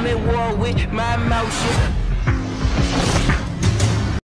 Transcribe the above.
I'm at war with my emotions.